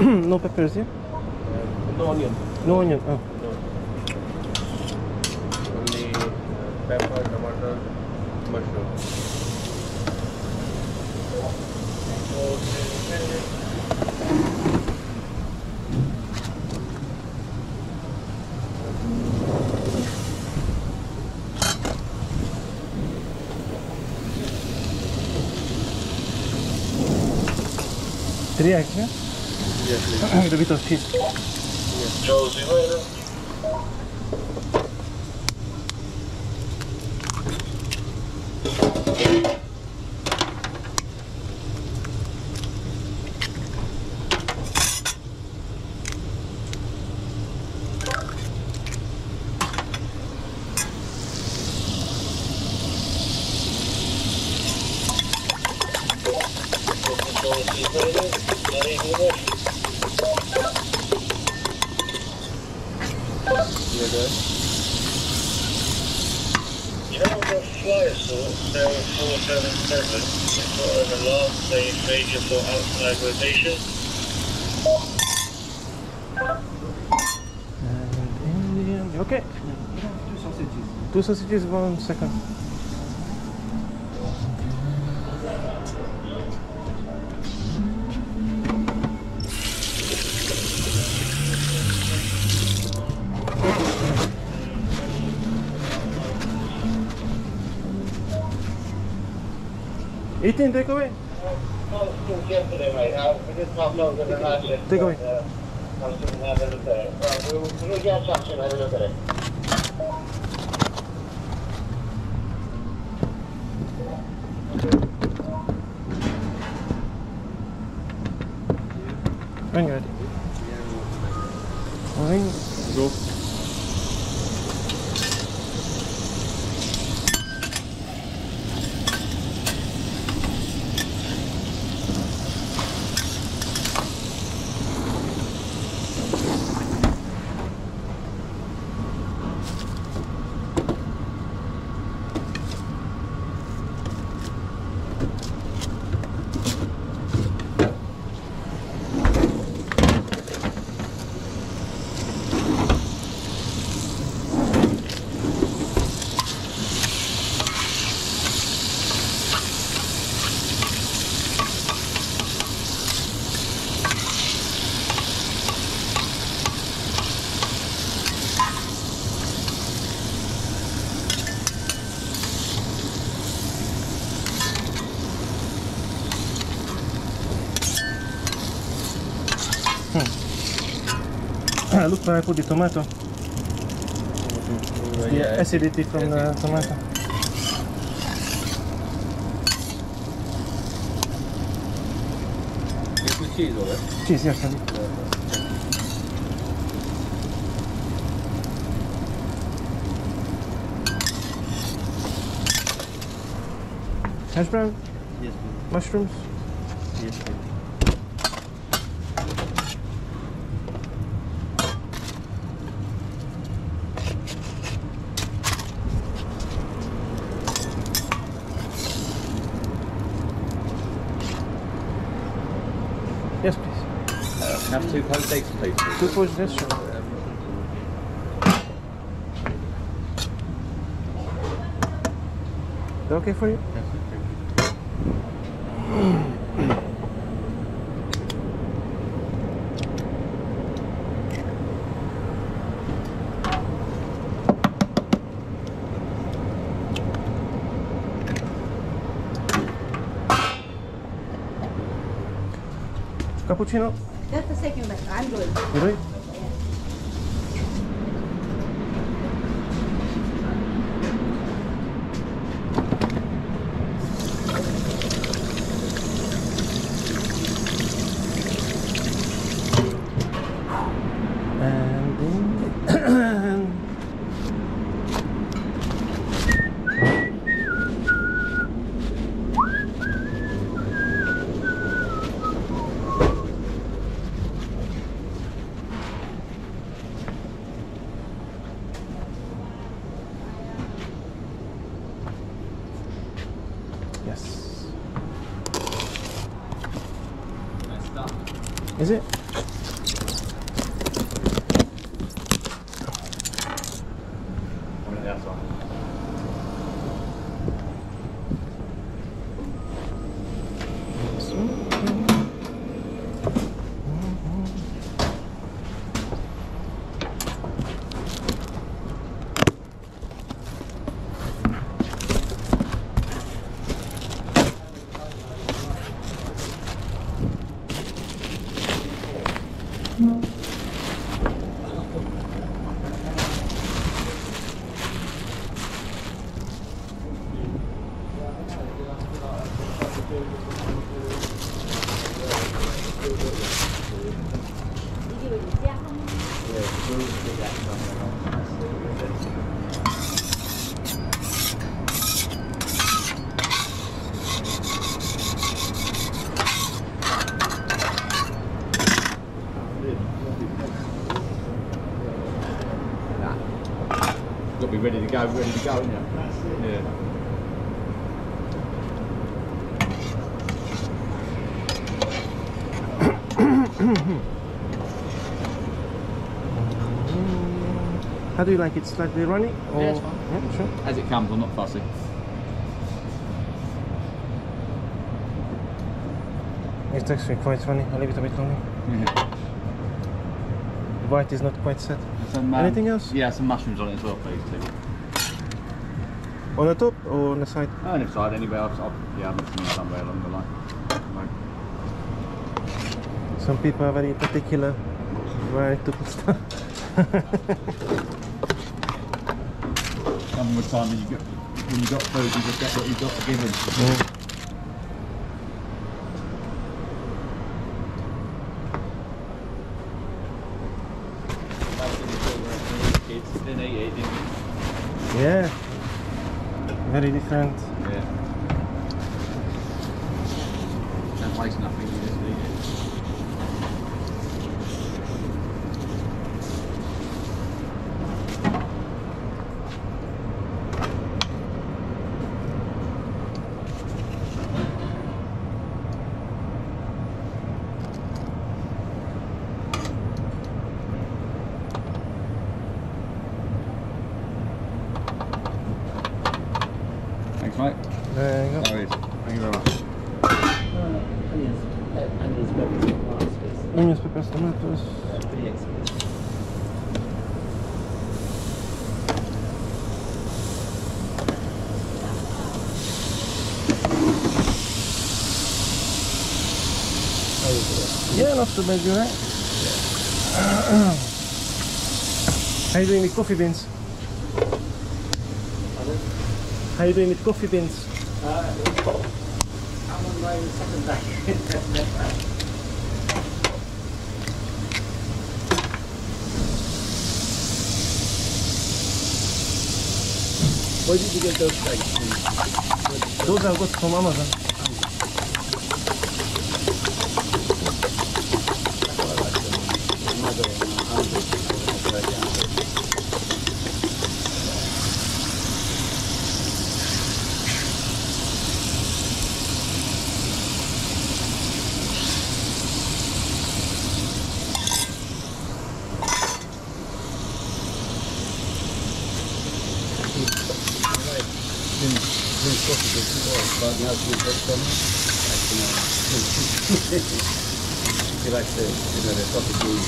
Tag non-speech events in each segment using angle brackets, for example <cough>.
no peppers here? Uh, no onion. No onion. Oh. No. Only uh, pepper, tomato, mushroom. Eggs, yeah? Yes, please. With a bit of cheese. Josie later. Sausages. One second. Eating takeaway. Oh, yesterday, mate. Uh, we just have loads of Look where I put the tomato. The acidity from the tomato. Cheese over. Eh? Cheese, yes, did. Hash brown, Yes, please. mushrooms. Yes, please. Yes, please. Uh, can I have two poached steaks, please? Two portions, yes, sure. Is that okay for you? Cappuccino? But I'm doing. You ready? Do you like it? Slightly runny? Or... Yeah, it's fine. Yeah, sure. As it comes, I'm not fussy. It's actually quite funny. I'll leave it a bit longer. Yeah. The white is not quite set. Some, um, Anything else? Yeah, some mushrooms on it as well, please, too. On the top or on the side? Oh, and if side, anywhere else, I'll, yeah, mixing it somewhere along the line. Right. Some people are very particular where <laughs> to put stuff. Some of time when you got when you got food, you just get what you got given. Kids didn't eat it, didn't yeah. Very different. you? Yeah. Don't waste nothing, you just eat it. Thanks, mate. There you go. No worries. Thank you very much. Onions, uh, onions, peppers, tomatoes, please. Onions, peppers, tomatoes. Uh, three eggs, please. How is bad, you right? <clears throat> How you doing with coffee beans? How you doing with coffee beans? I'm on my second bag. Where did you get those bags? Those I got from Amazon. Mother and aunt. She likes the, you know, the coffee beans.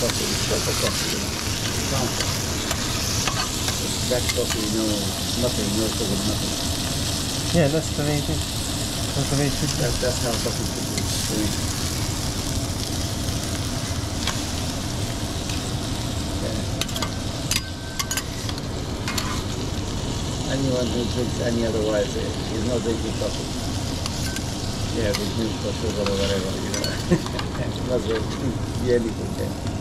Coffee, proper coffee, you know. Brown coffee. Black coffee, no, sugar, nothing. Yeah, that's the way it is. That's the way it should be. That, that's how coffee should. Anyone who drinks any otherwise eh, is not drinking coffee. Yeah, with milk or sugar or whatever, you know. <laughs> Must be anything. Yeah.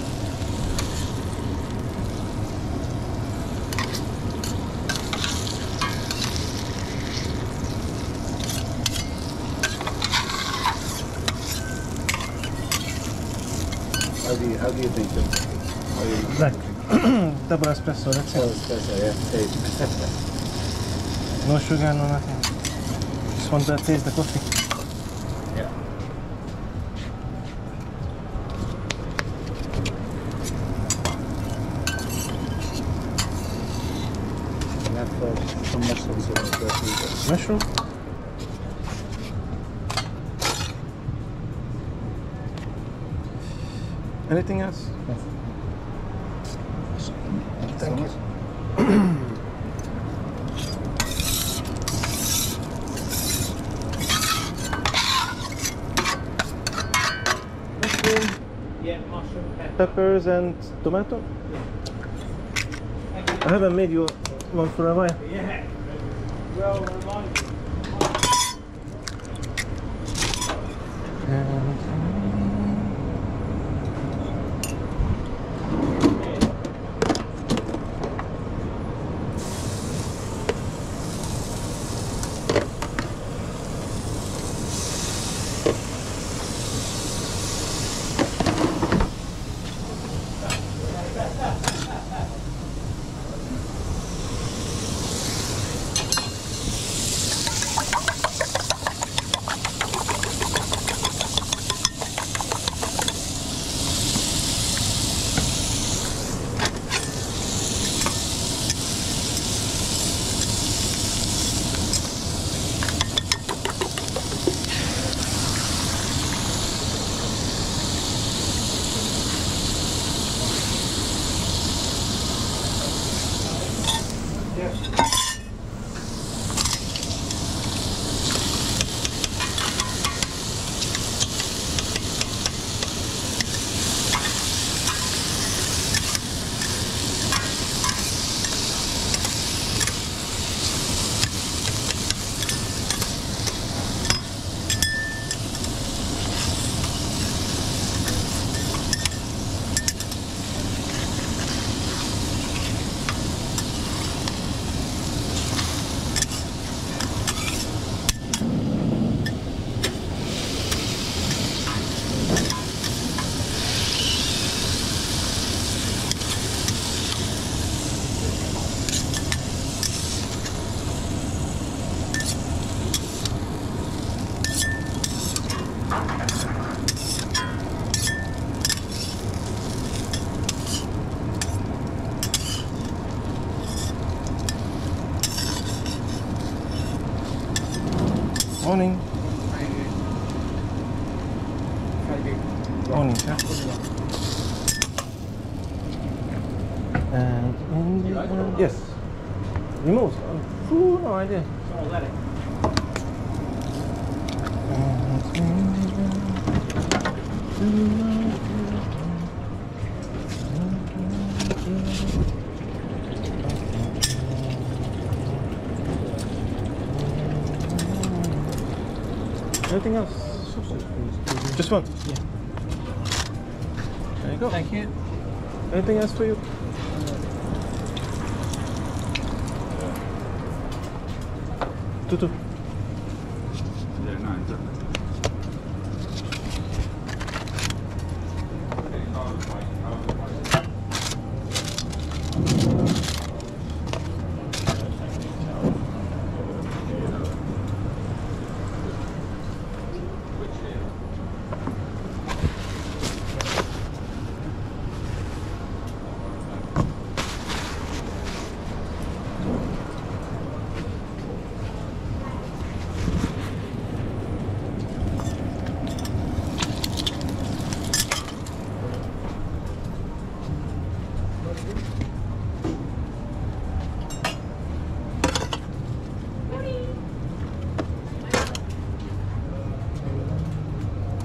How do you how do you drink your coffee? How do you Black. Double espresso, that's Oh, it. espresso, yeah. Same. No sugar, no nothing. Just want to taste the coffee. yeah. And have uh, some mushrooms in it. uh, Mushroom? Anything else? Thank you. Mushroom, Yeah, mushroom, pepper. Peppers, and tomato. I haven't made you one for a while. Yeah. Well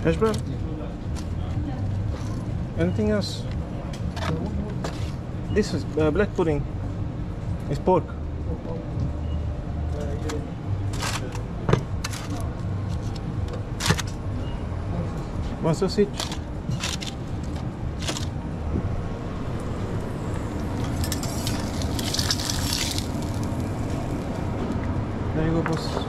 Hash? Anything else? This is uh, black pudding. It's pork. One sausage. There you go, boss.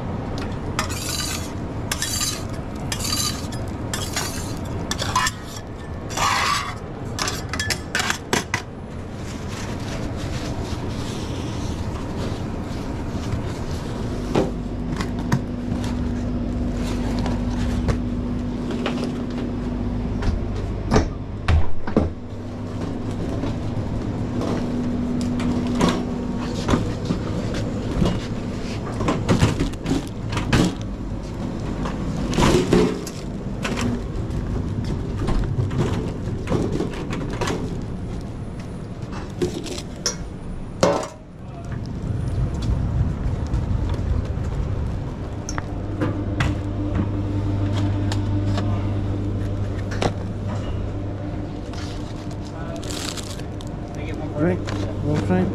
Right, one frame.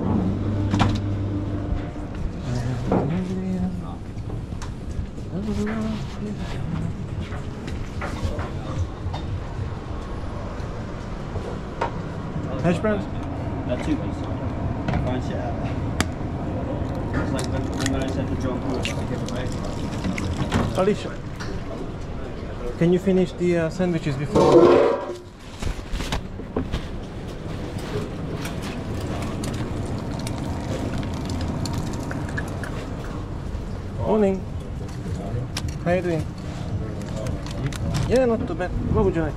Hash browns? Uh, two piece. Fine shit out. It's like when, when I said to John Paul, I give away. Alicia, can you finish the uh, sandwiches before? Morning. How you doing? Yeah, not too bad. What would you like?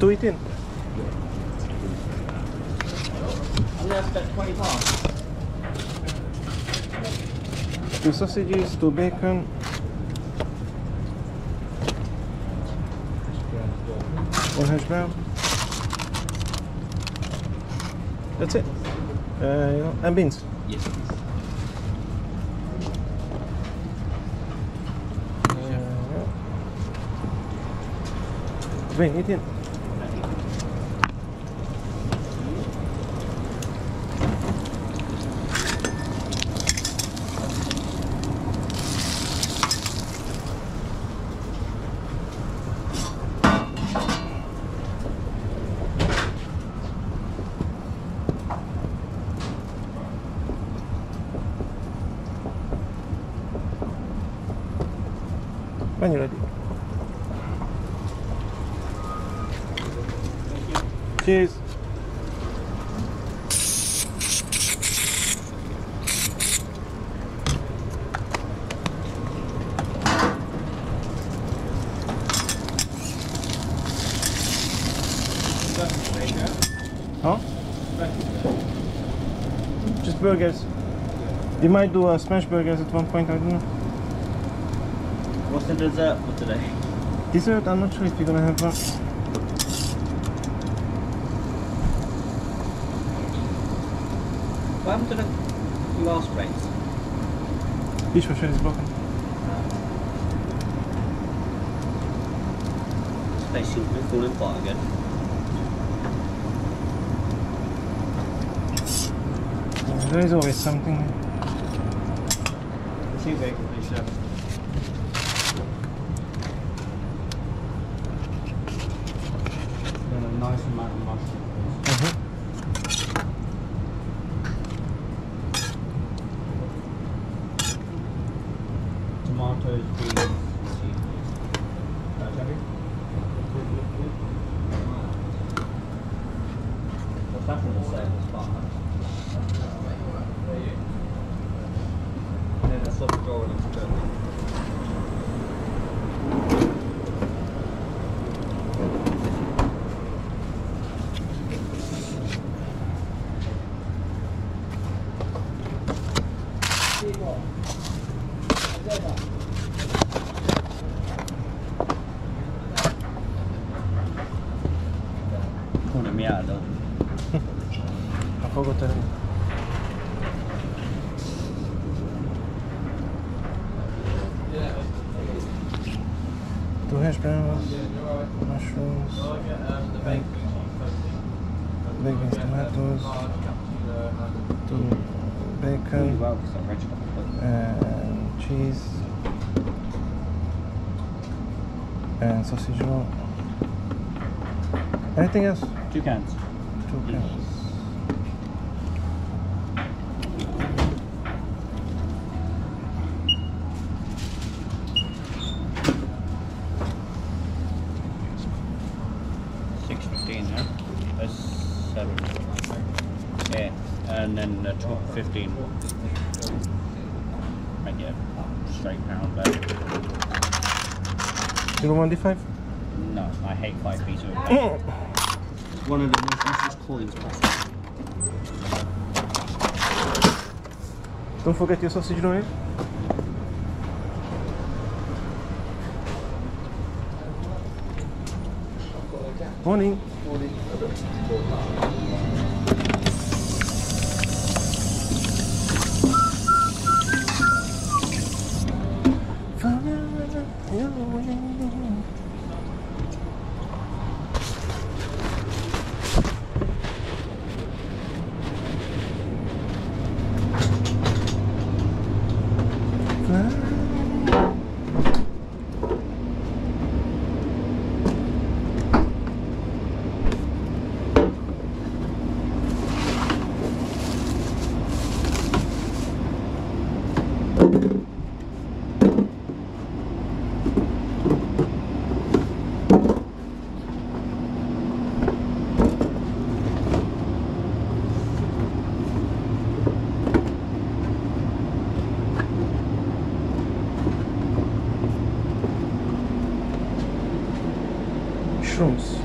Two eating. I'm gonna spend 20 pounds. Two sausages, two bacon. One hash brown. That's it. Uh, you know, and beans. Yes, please. Vem, eat in. When you're ready. Cheers. Huh? Just burgers. They might do a smash burgers at one point, I don't know. What's the dessert for today? Dessert, I'm not sure if you're gonna have one. What happened to the last place? Dishwasher is broken. This place seems to be falling apart again. There is always something. Please, sir. A nice amount of mushroom, mm-hmm. please. Tomatoes, beans, seeds. Jackie? What's that from the sales bar? Yeah, that's what we're going me out though. I forgot to Two hash browns, mushrooms, baked, baked tomatoes, two bacon, Well, because I'm rich. and cheese, and sausage roll. Anything else? Two cans. Two cans. Six fifteen, yeah. That's seven. Yeah, and then uh, twelve fifteen. I get straight pound back. You don't want the five? No, I hate five pieces. One of the most useless coins possible. Don't forget your sausage roll. Morning. Shrooms.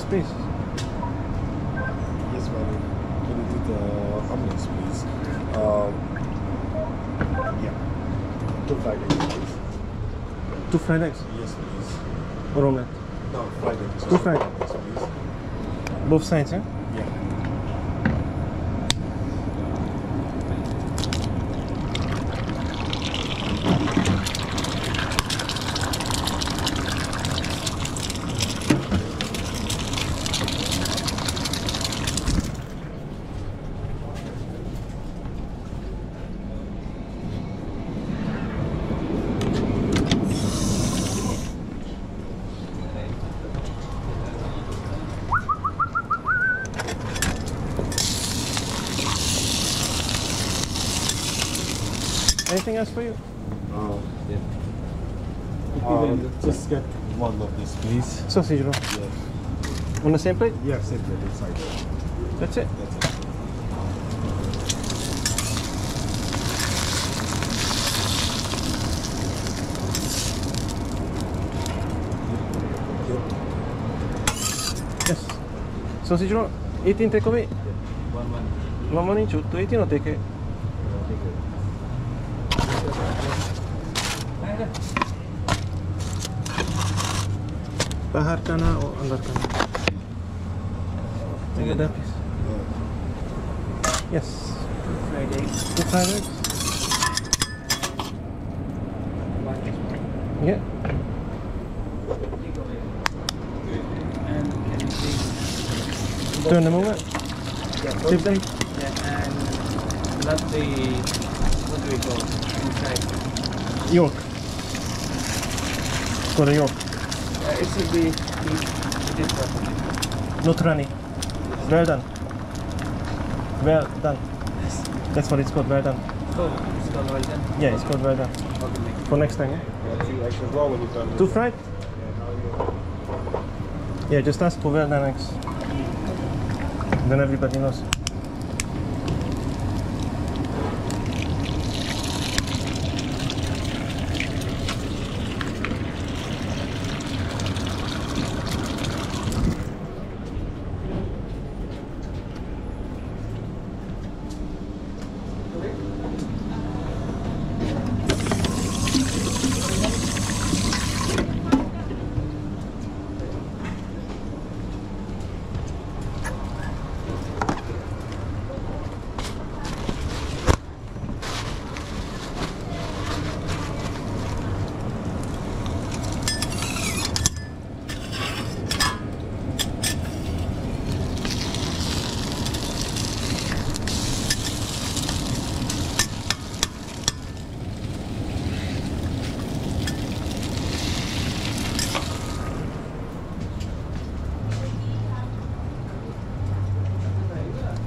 Yes, please. Yes, madam. Can you do the omelets, please? Um, yeah. Two fried eggs, please. Two fried eggs Yes, please. or omelette? No, fried eggs. Two fried. Yes, please. Both sides? Yeah. Anything else for you? Um, um, just get one of this, please. Sausage roll. Yes. On the same plate? Yeah, same plate inside. That's it. That's it. Yes. Sausage roll. 18 takeaway. One one. One morning, two, 18 or take Look that piece. Yes. Friday. Not. Well done. Well done. That's what it's called. Well done. Oh, it's called well done. Yeah, it's called well done. Okay. For next time. Yeah? Two fried. Yeah, just ask for well done eggs. Then everybody knows.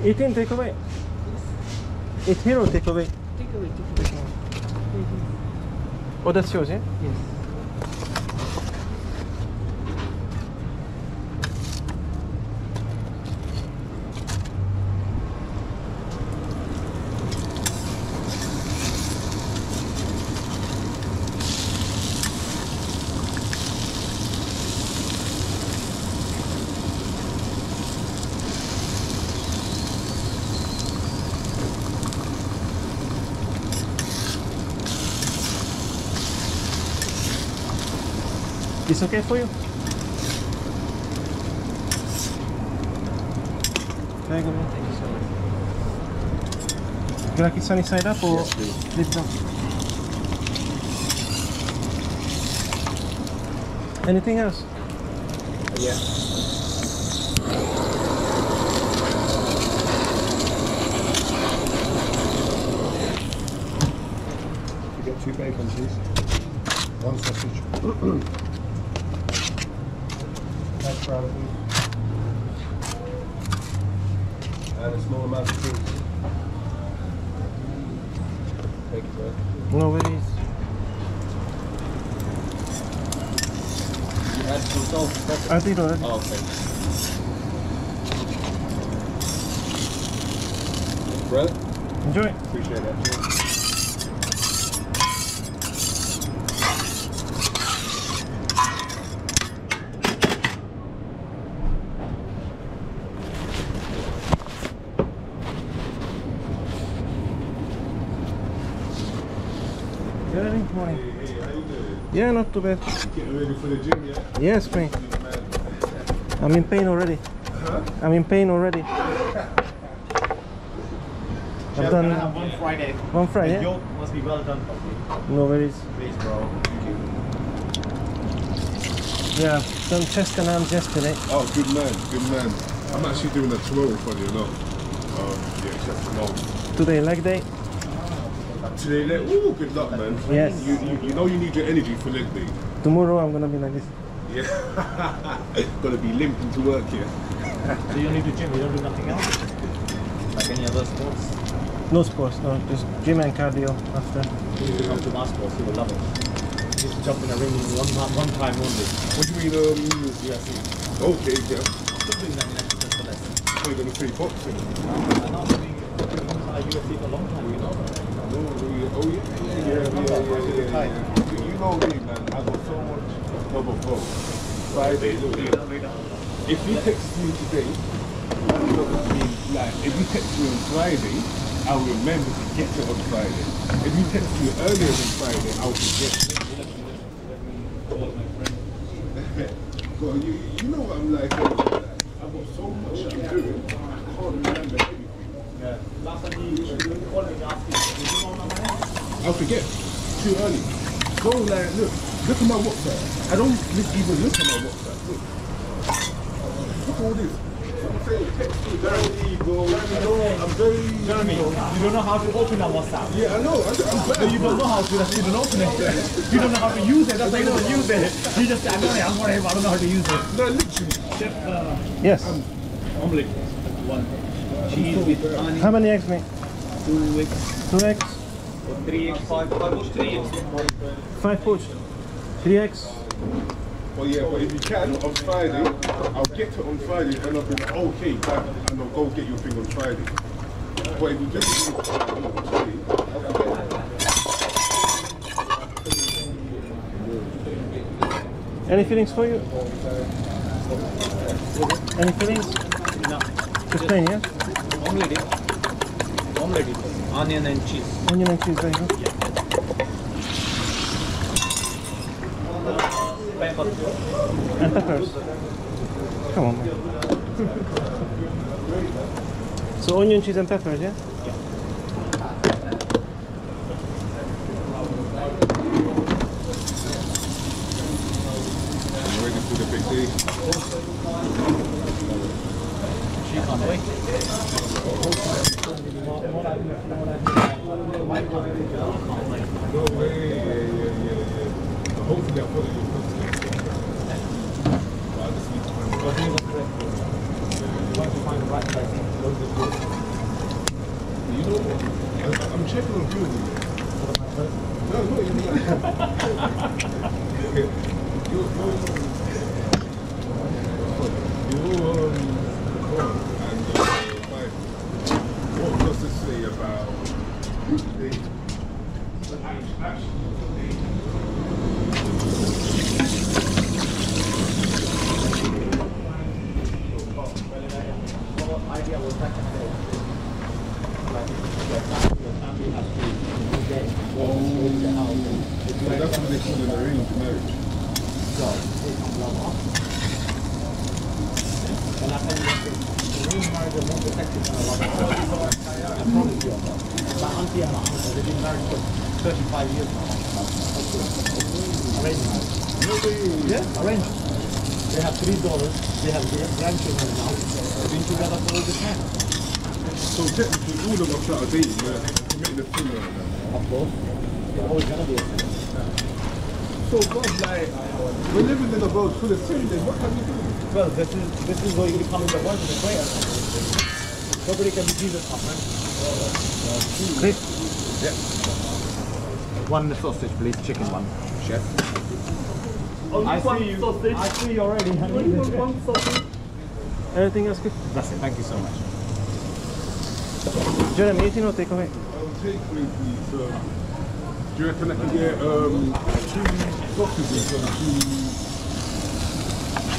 Eighteen take away. Eight hero take away. Take away, take away. Oh, that's yours, yeah? Yes. It's okay for you? Very good. Thank you so much. You like it sunny side up or Yes, please. down? Anything else? Yeah. County Oh, okay. Brother? Enjoy. Appreciate it. Good morning. Hey, hey, yeah, not too bad. Getting ready for the gym. Yes, mate. I'm in pain already. I'm in pain already. I've done one Friday. one fry, The yeah? yolk must be well done properly. No worries. Please, bro. Yeah, done chest and arms yesterday. Oh, good man, good man. I'm actually doing that tomorrow, funny enough. Um, yeah, just tomorrow. Today leg day. Today, like, ooh, good luck, man. Yes. You, you, you know you need your energy for leg day. Tomorrow I'm gonna be like this. Yeah. Gonna be limping to work here. So you only do gym, you don't do nothing else? Like any other sports? No sports, no, just gym and cardio after. You need come to my sports, you will love it. You used to jump in a ring one, one time only. What do you mean, um, UFC. okay, yeah. Still doing that in exercise for less. So you're gonna say boxing? I'm not doing uh, UFC for a long time, you know that. No, really, oh yeah, yeah, yeah, yeah, yeah, yeah, yeah, yeah. You, you know me, man. I got so much trouble bro. Friday. If you text me today, like if you text me on Friday, I'll remember to get it on Friday. If you text me earlier than Friday, I'll forget. <laughs> God, you, you know what I'm like. eh? I've got so much I'm doing, I can't remember everything. Last time you called me to ask you, did you know my name? I'll forget too early. Go like, look, look at my WhatsApp. I don't even look at my WhatsApp. Look, look at all this. I'm saying text bro. You know, I'm very. Jeremy, you don't know how to open a WhatsApp. Yeah, I know. I, I'm bad. You don't know how to, that's you don't open it. You don't know how to use it, that's why you don't use it. You just say, I don't know, I'm whatever, I don't know how to use it. No, literally. Uh, yes. Um, omelette. One. Cheese with onion, How many eggs, mate? two eggs, Two eggs, or three eggs, five, five or five poached. Three eggs. Well, yeah, but if you can, on Friday, I'll get it on Friday and I'll be like, okay, done. And I'll go get your thing on Friday. But if you just do it today, I'll forget. Any feelings for you? Any feelings? No. Just plain, yeah? Omelette. Omelette. Onion and cheese. Onion and cheese, very good. Pepper. And Come on, man. so onion, cheese and peppers, yeah? I'm ready for the big day. She can't wait. No way. Yeah, yeah, yeah, yeah. Hopefully I'll follow your footsteps. But I just need to find You know what? I- I'm checking on Google. No, not even that. You're, you're, you're um, Quran and uh, Bible. What does it say about the the act- actions of the Well, that's what they call an arranged marriage. My auntie and my uncle, they've been married for 35 years now. Arranged marriage. Yeah, arranged. They have three daughters, they have gra- grandchildren now. They've been together for all this time. So technically, all of us that are dating, we're committing a sin right now. Of course. They're always gonna be a sin. So God, like, we're living in a world full of sin. Then what can we do? Well, this is this is where you become in the world of the prayer. Nobody can be Jesus, my friend. Please. One sausage, please. Chicken one. Chef. I see you. I see you already. one sausage. Everything else good? That's it. Thank you so much. Jeremy, eating or take away? I'll take me, please. Uh, do you reckon I can get um, two sausages and two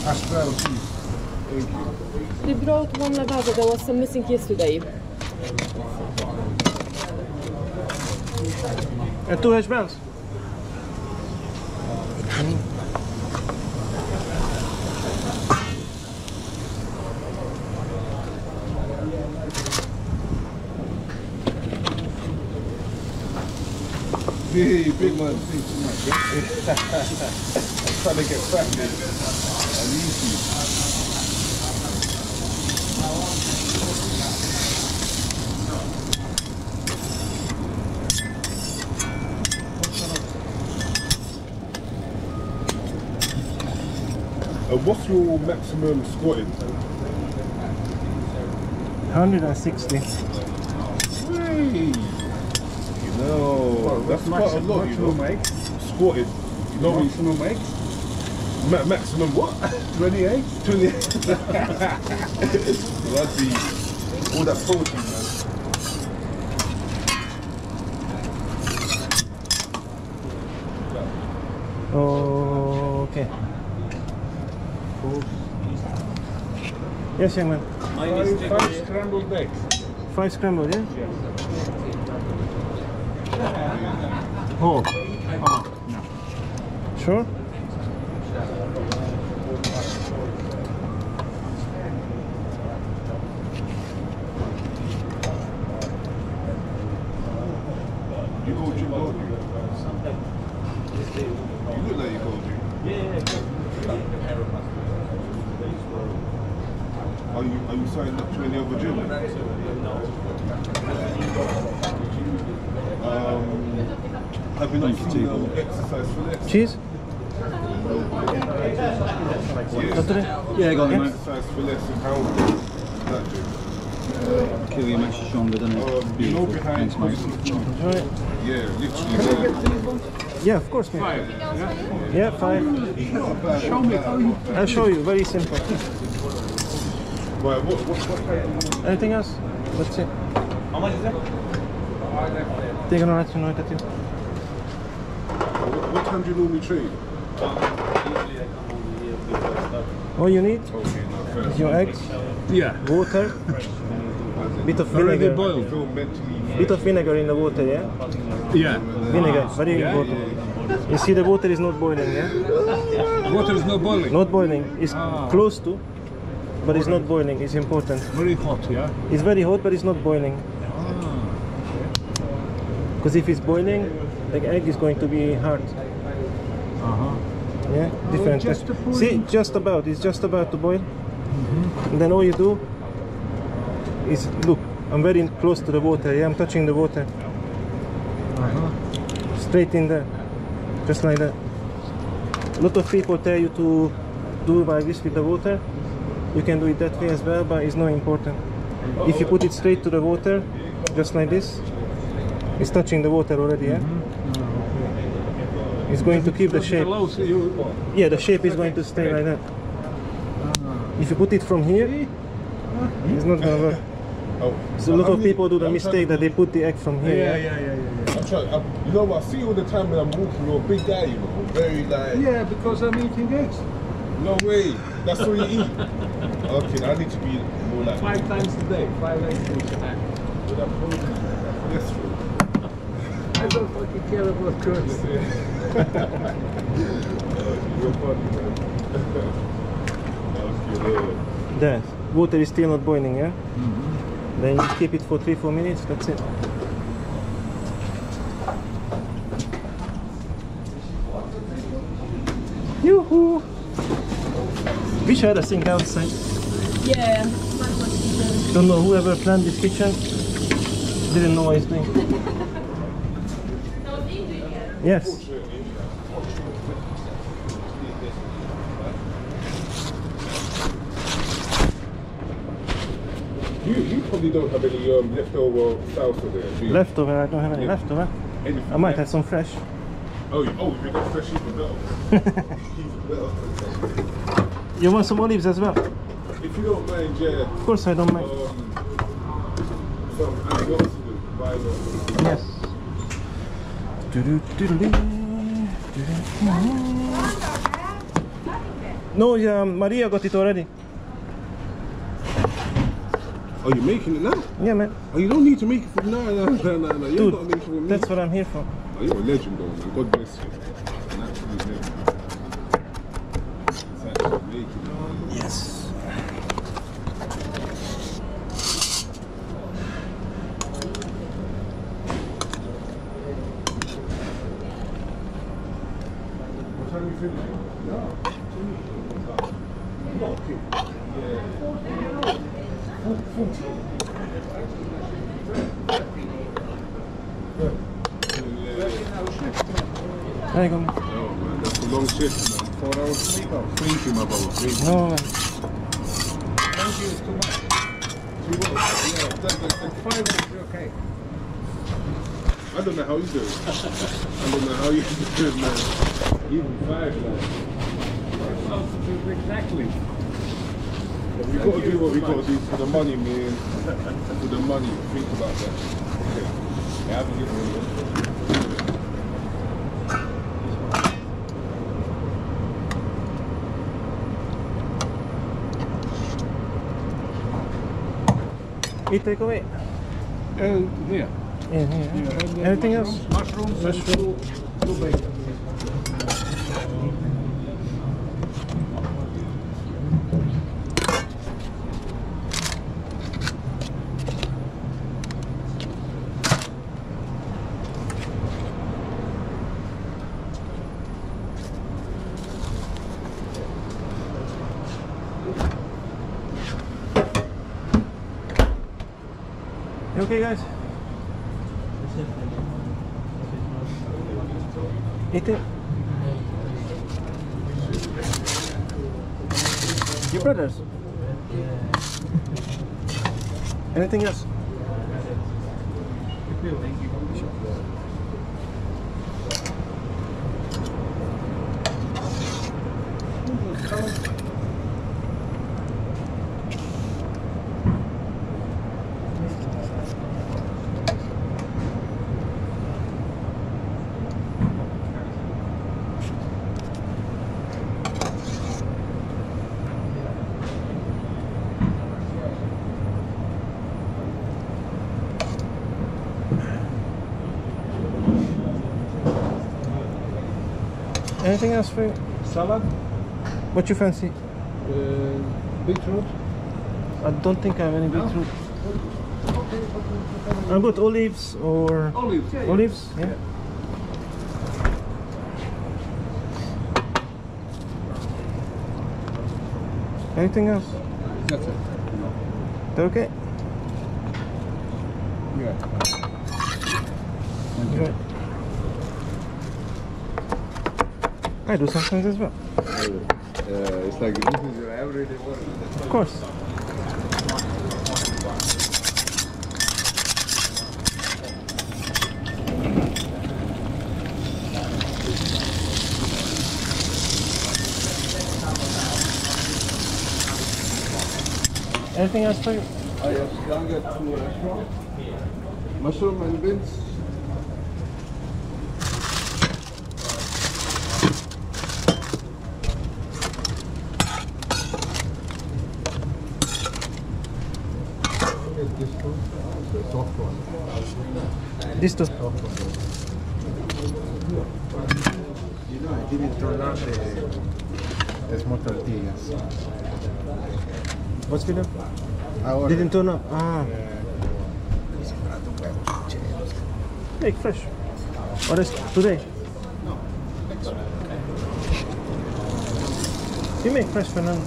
hash brown cheese? Thank you. They brought one lavazza. There was some missing yesterday. And two hash browns? Hey, big man. <laughs> I'm trying to get fat, what's your maximum squatting? 160. That's quite a lot, you know. Squatted. You know, maximum weight? Ma- maximum what? 28? 28. That'd be all that protein, man. Okay. Yes, young man. Five, five scrambled eggs. Five scrambled, yeah? Oh. Sure? You go gym, don't you? You look like you go gym. Are you are you signed up to any other gym? Um, have you not seen the exercise for this? Cheese? Yes. Not today? Yeah, go on, mate. Exercise for less in how that gym. Kill your mesh stronger, doesn't it? You know behind Thanks, mate. Right. Yeah, literally. Yeah, of course, mate. Yeah, five. Show me how you. I'll show you. Very simple. Right, what what what? Anything else? That's it. How much is it? They're gonna let you know that you. What, what time do you normally train? All you need Okay, no, is your eggs, Yeah. water, bit of Already vinegar. boiled. Bit of vinegar in the water, yeah? Yeah. Vinegar, very important. You see the water is not boiling, yeah? Water is not boiling. Not boiling. It's Ah. close to, but it's not boiling. It's important. Very hot, yeah? It's very hot, but it's not boiling. Because if it's boiling, the egg is going to be hard. Yeah, different. Oh, just. See, just about. It's just about to boil. And then all you do is look. I'm very close to the water. Yeah, I'm touching the water. Uh-huh. Straight in there, just like that. A lot of people tell you to do like this with the water. You can do it that way as well, but it's not important. If you put it straight to the water, just like this, it's touching the water already. Yeah. Mm-hmm. It's going to keep the shape. Yeah, the shape is going to stay like that. If you put it from here, it's not gonna work. Oh, So a lot of people do the mistake that they put the egg from here. Yeah, yeah, yeah, yeah. I'm trying. I'm, you know what? I see all the time when I'm walking. You're a big guy, you know. Very like. Yeah, because I'm eating eggs. No way. That's all you eat. Okay, I need to be more like. Five times a day, five eggs each day. With that protein, cholesterol. I don't fucking care about curds. You're funny, man. okay, Lord. There. Water is still not boiling, yeah? Mm-hmm. Then you keep it for 3-4 minutes, that's it. Yoo-hoo! Wish I had a sink outside. Yeah. Don't know whoever planned this kitchen didn't know what he's doing. <laughs> Yes. You, you probably don't have any um, leftover salsa there, do you? Leftover, I don't have any leftover. Anything I might left? have some fresh. Oh, you, oh, you got fresh even better. <laughs> even. You want some olives as well? If you don't mind, yeah. Of course I don't mind. Um, some. Yes. No, yeah, Maria got it already. Oh, you're making it now? Yeah, man. Oh, you don't need to make it for no, no, no, no, no. Dude, that's what I'm here for. Oh, you're a legend, though, man. God bless you. An absolute legend. making it. Yes. What time you finish? No. Okay. Yeah. Full, full. There you go. Oh man, that's a long shift, man. Four hours sleep. Thank you, my brother. Thank you. No, man. Thank you too much. Too much. Yeah, that, that, that five minutes, you're okay. I don't know how you do it. I don't know how you do it, man. Even five, man. Exactly. But we got to do what we got to do for the money, man. For Think about that. Okay. Yeah, have a good one. Eat takeaway. Uh, yeah. Yeah, yeah. Anything else? Mushrooms, mushroom, two okay, guys? Eat it. Your brothers? Anything else? Anything else for you? Salad, What you fancy? uh, beetroot. I don't think I have any No? beetroot. I've got olives or Olives. Yeah, yeah. olives. Yeah. Anything else? That's it. Okay. I do sometimes as well. Uh, it's like this is your everyday work. Of course. Anything else for you? I have gone get to a restaurant. Mushroom and beans. Get this one, the soft one. This too. You know, I didn't turn on the, the small tortillas. What's. Didn't turn up. Ah, make fresh. What is today? You make fresh, Fernando.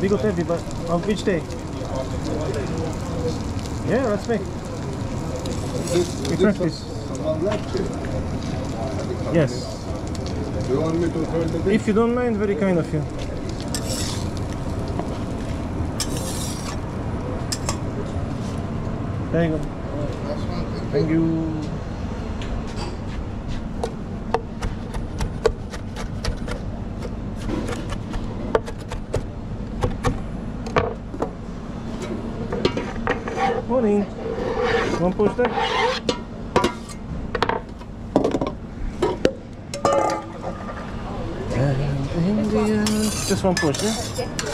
We got heavy, but on which day? Yeah, let's make. This, practice. Yes. Do you want me to turn the If you don't mind, very kind of you. There you go. Thank you. Morning. One push there. And Indian. Just one push, yeah?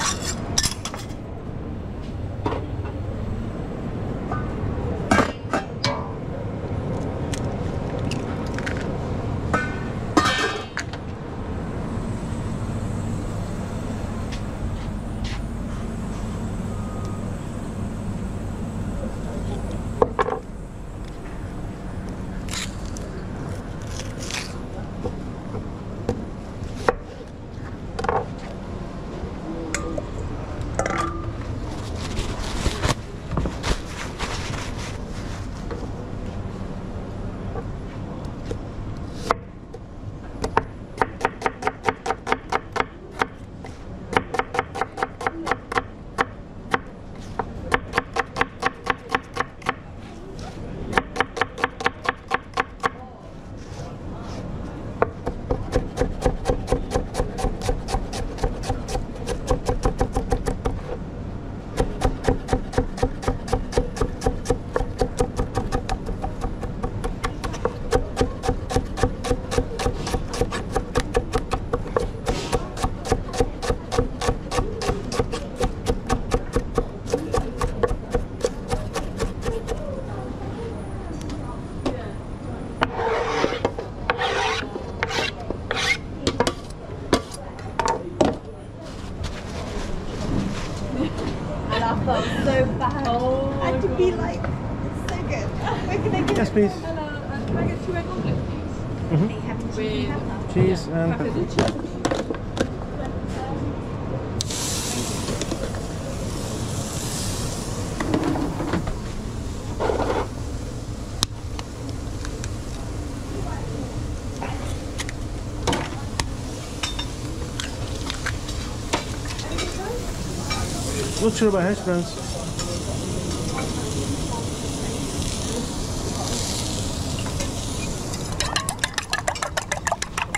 Oh, not sure about hash browns.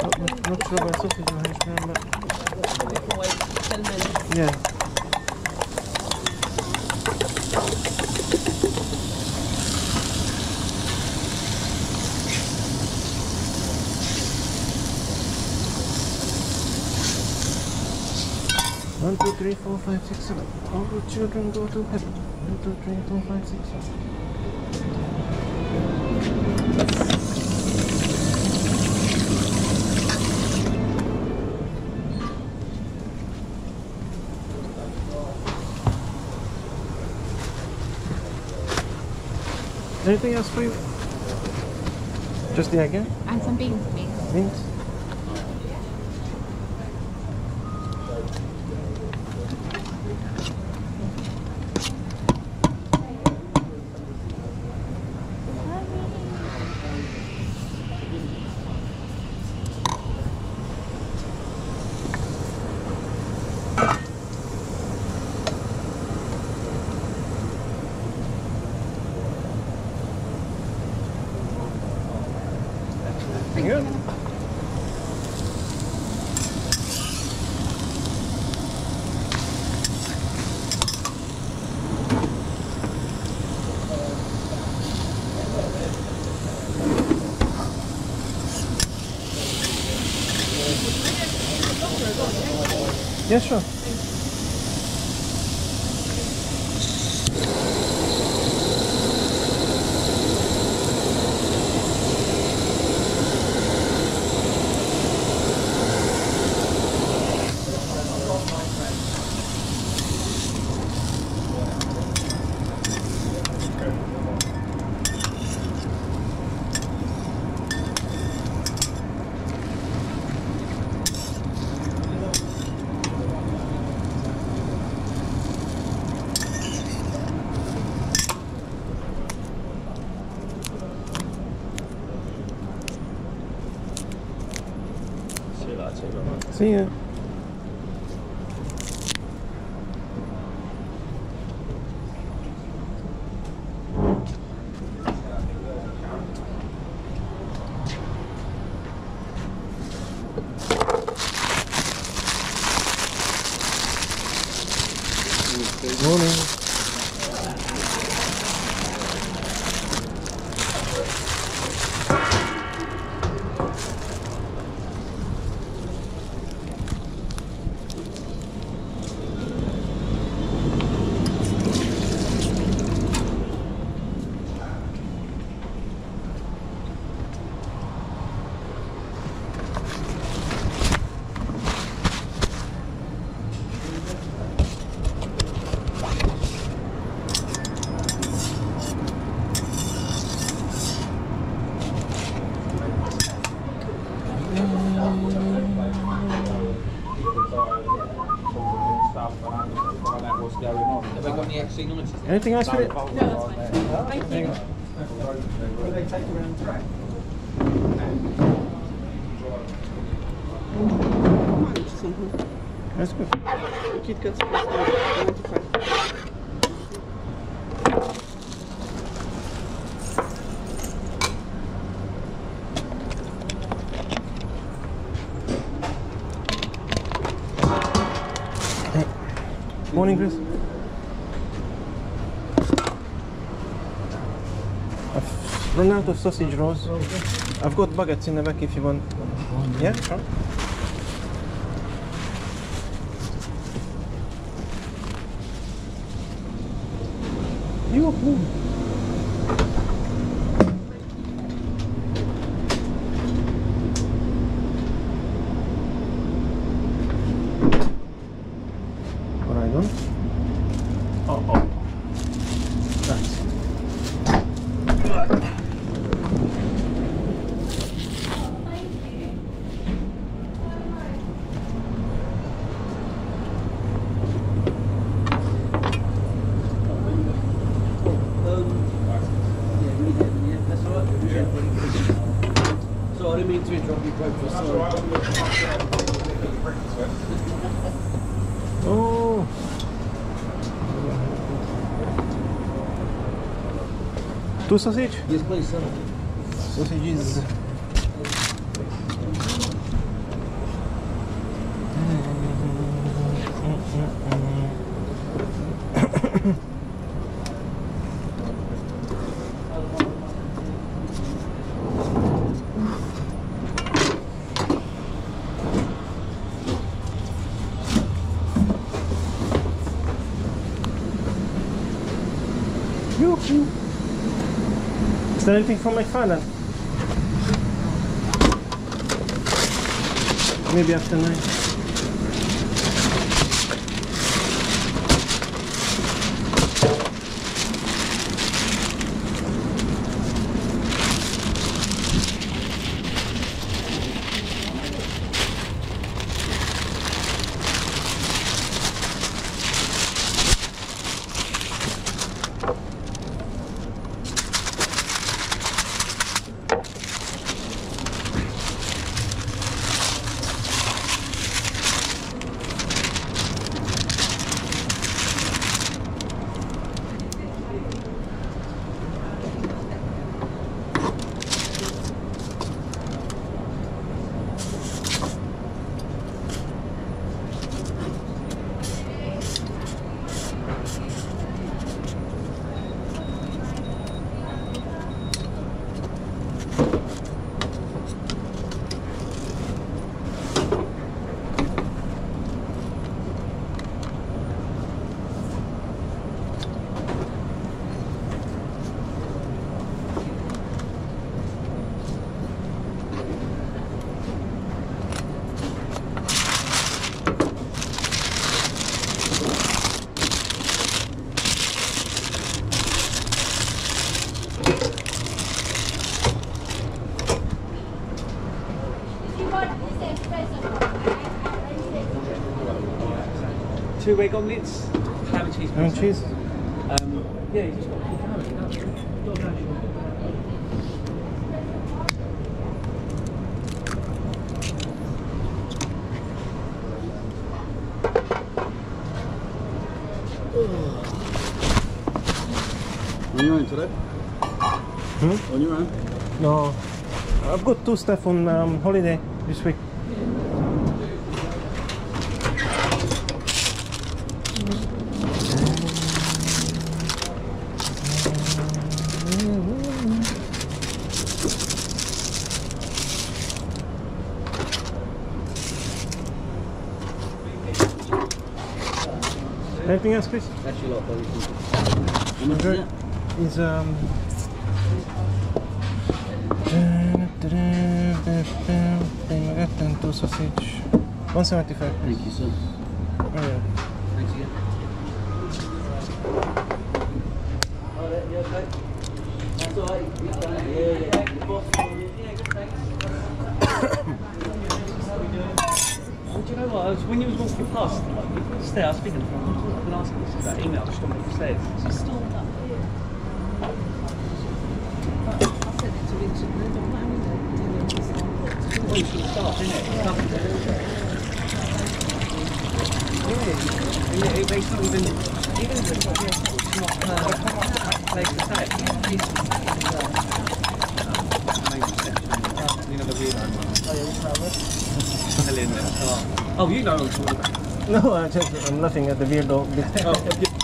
Not, sure about sausage or hash brown, but We can wait 10 minutes. yeah. One, two, three, four, five, six, seven. All the children go to heaven. One, two, three, four, five, six, seven. Anything else for you? Just the egg, yeah? And some beans, please. Beans? Yeah, sure. See you later. See ya. Morning. Have they got any XC90s? Anything else for it? No, that's fine. Thank you. Will they take you around the track? That's good. Kit Kat supposed to be 95. Morning, Chris. I've run out of sausage rolls. I've got baguettes in the back if you want. Yeah, sure. You are What I done? Oh, oh. Right. drop your breakfast That's all right. on. I'll do it. I'll do breakfast then. Oh. Two sausage? Yes, please, sir. Sausages. Yoo-hoo. Is there anything from McFarland? Maybe after nine. Two egg omelets, ham and cheese. Ham and cheese? Um, yeah, you just got to keep going. On your own today? Hmm? On your own? No. I've got two staff on um, holiday this week. Anything else, Chris? That's your lot, buddy. How much is Okay. it? Is um. Two sausage. 175. Thank you, sir. Alright. Thanks again. That's all right. Yeah, yeah. The boss. Yeah, good, thanks. Oh, do you know what? I was, when you was walking past, like, upstairs, I was speaking to them. I've been asking this about email. Just on upstairs. She's still up here. I said it to Richard, and I don't mind it. Oh, you should start, didn't it? Yeah. Yeah, it makes not even, even if it's not, it's not her place to say it. You know the weird Helen. Oh, you know what I'm talking about. No, I just, I'm laughing at the weirdo bit. Oh,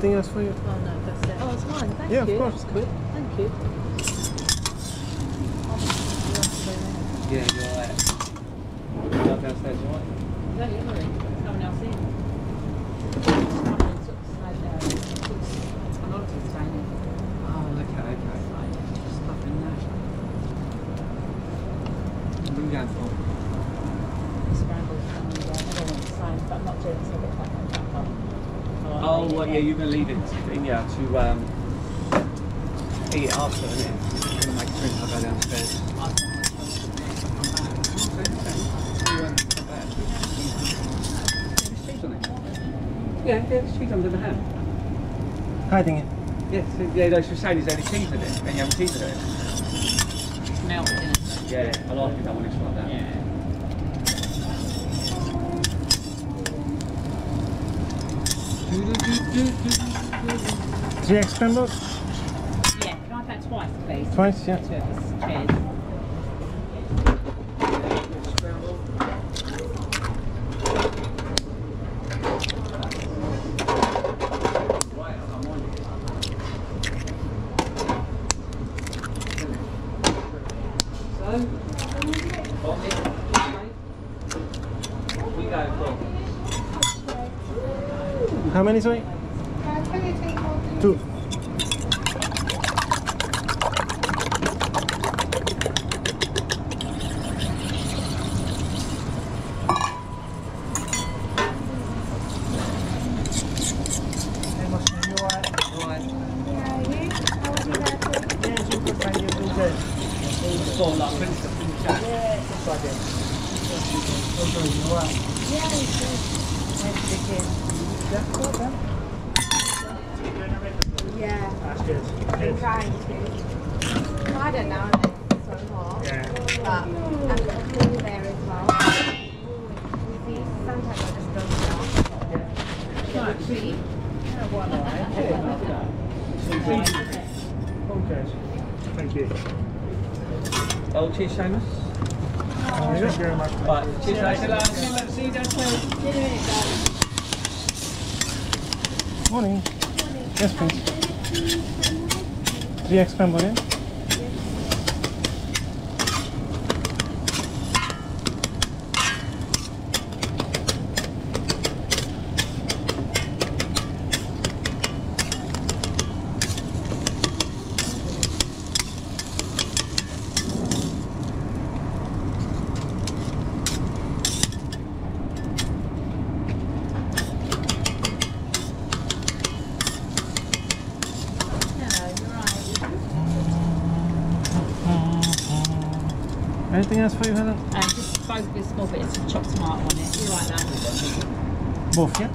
Anything else for you? Oh no, that's it. Oh, it's mine. Thank Yeah, of you. course. That's good. Thank you. Yeah, you're right. Go downstairs, you all right? No, you're not. Someone else in. Someone took the side there. Took an olive stain in. Oh, okay, okay. Stuff in there. What are you going for? Scrambled and uh, everyone's the same, but not doing so a bit like that. Well, yeah, you can leave it in here to um, eat it after, innit? You're just going to make a drink, I'll go downstairs. Yeah, yeah, there's cheese under the ham. Hiding it. Yes, yeah, no, she was saying there's only cheese in it, and you haven't cheese in it. It's melted in it. Yeah, I like it that when it's like that. Yeah. Three egg scrambled? Yeah, can I have that twice, please? Twice, yeah. Cheers. We go for How many, sorry? Two. Go on, like, finish the finish that. Yeah. That's good. I'm trying to. I don't know if it's so hot. Yeah. But I've got a pool there as well. You see, sometimes I just don't stop. Not cheap. Yeah, why not? Okay. Thank you. Oh, cheers, Seamus. Thank you very much. Right, cheers, later. See you downstairs. Morning. Yes, please. Three egg scrambled, yeah? Anything else for you, Helen? And just both with small bits of chopped tomato on it. You like that? Both, yeah?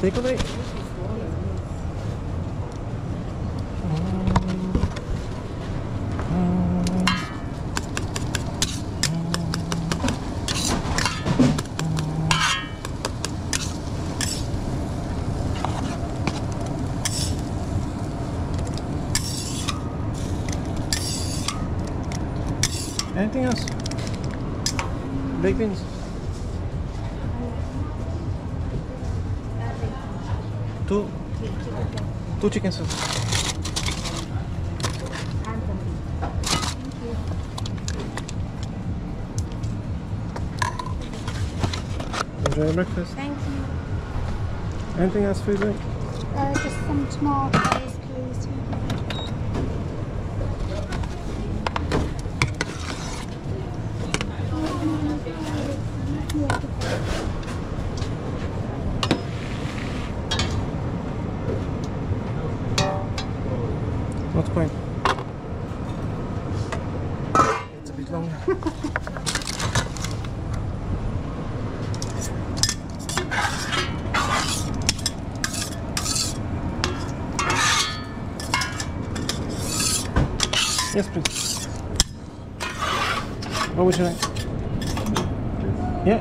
Takeaway. Anything else? Baked beans. Two chicken sauce. Enjoy your breakfast. Thank you. Anything else for you. Uh, just some tomatoes,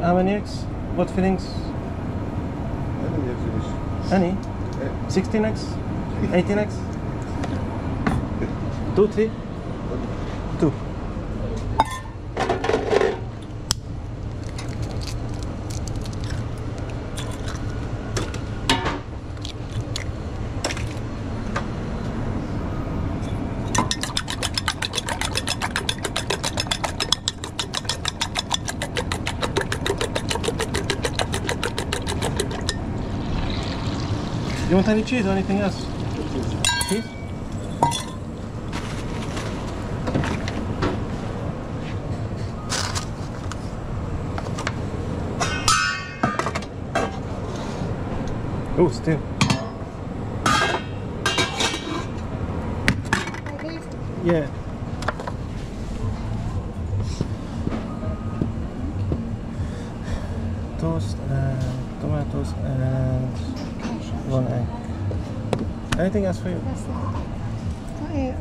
How many eggs? What fillings? Any? Eh. 16 eggs? 18 eggs? 2, any cheese or anything else? Cheese? Oh, still. Yeah. Toast and tomatoes and one else for you? That's it. Got it.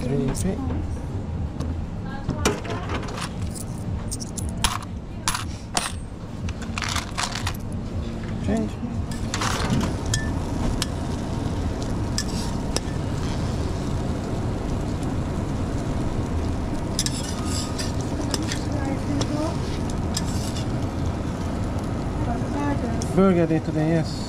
Three, three. Burger day today, yes.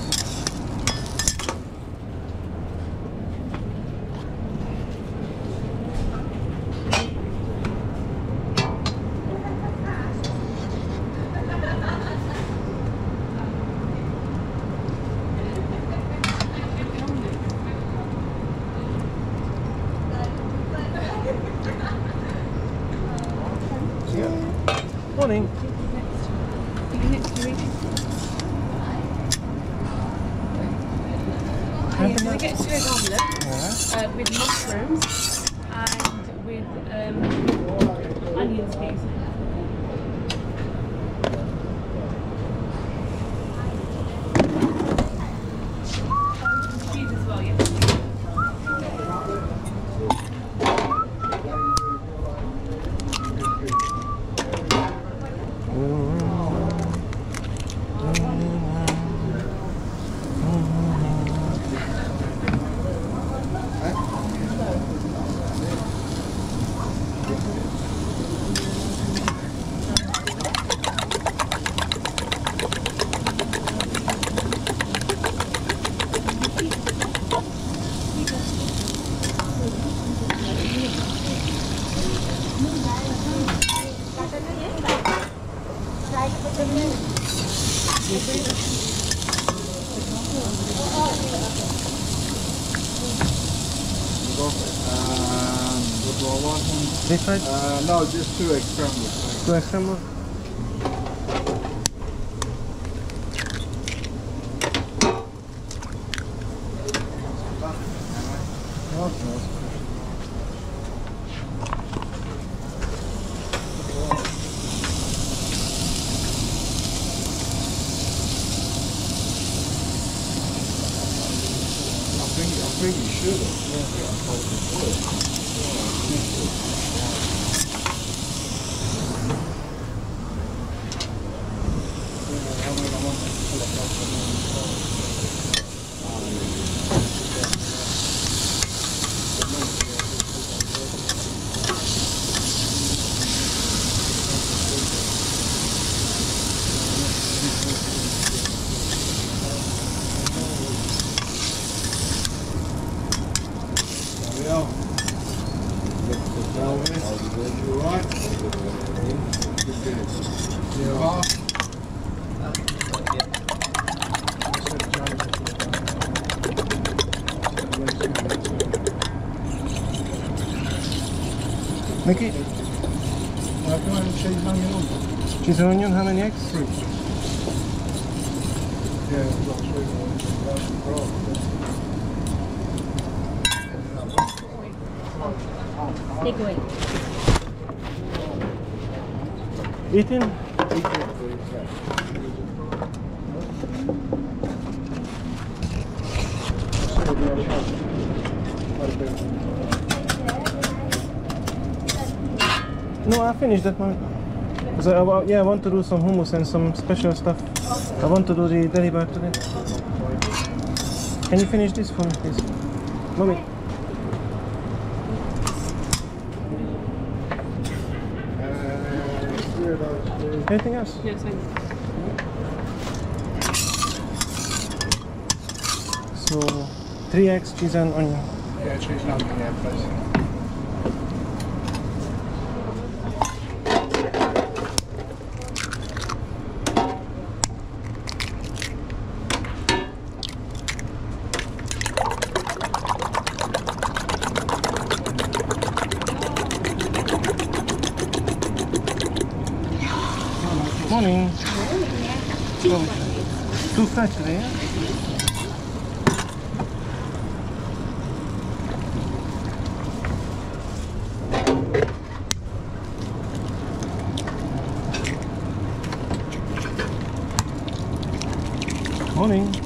Deep fried? Uh, no, just two egg scrambled. Two extra more? think you should have. Well, Mr. Elvis, you all right? Good. You all? Mickey, Well, go ahead and change on your own. cheese and onion, how many eggs? The problem. Takeaway. Eating? No, I finished that one. 'Cause I, I- yeah, I want to do some hummus and some special stuff. I want to do the deli bar today. Can you finish this for me, please? Mommy. Anything else? Yes, I So, three eggs, cheese and onion. Yeah, cheese and onion, yeah, please. Morning. Two fried today, yeah? Morning.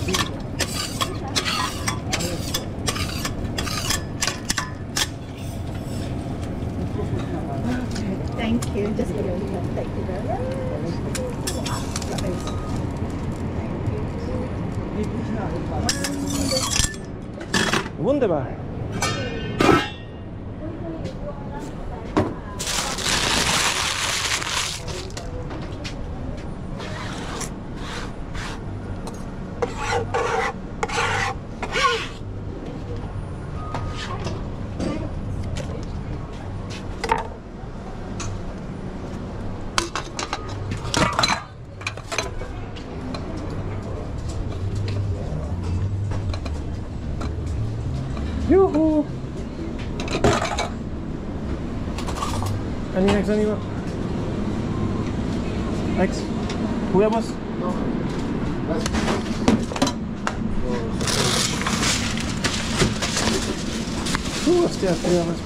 Thank you. Thank you Wunderbar. Anyone? Eggs? Huevos? Uh, hostia, fría más.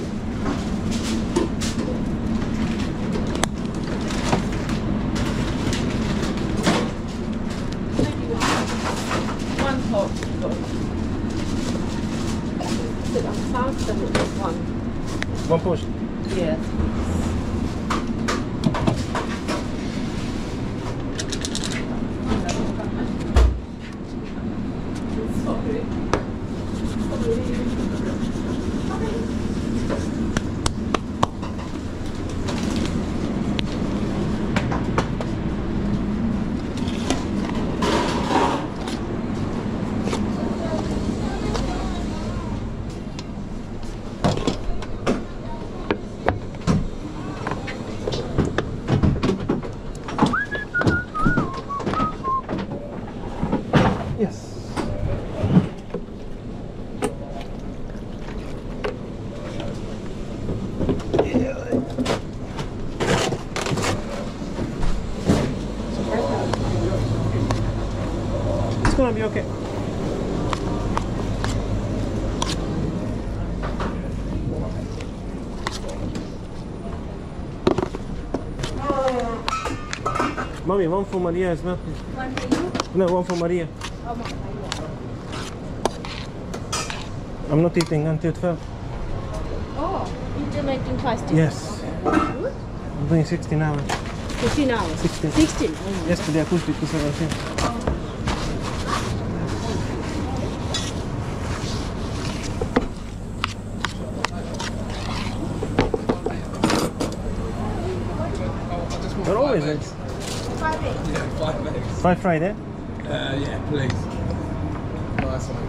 One pot. Is it on fast then it's one? One portion. Yes. Yes. It's gonna be okay. Mommy, one for Maria as well. One for you. No, one for Maria. Oh, I'm not eating until 12. Oh, you're making fasting? Yes. Good. I'm doing 16 hours. 16 hours. 16. 16. Oh, Yesterday I pushed it to 17. They're always eggs. Five eggs. Yeah, five eggs. Five Friday. Uh, yeah, please. Nice one.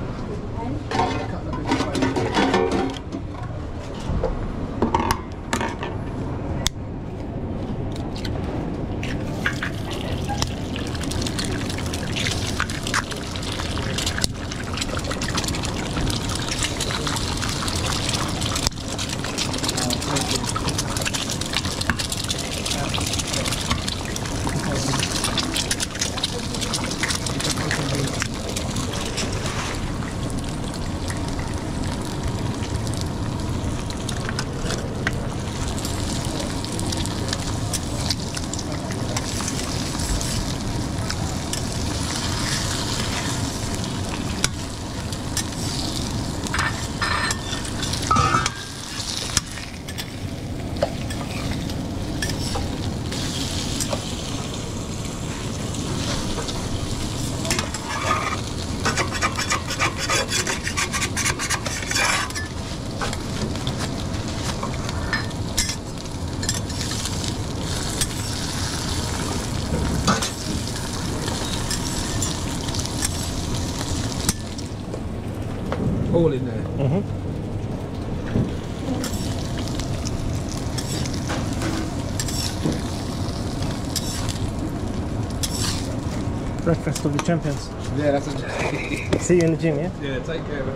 All in there. Mm-hmm. Breakfast of the champions. Yeah, that's a. See you in the gym, yeah? yeah, take care of it. Thank you.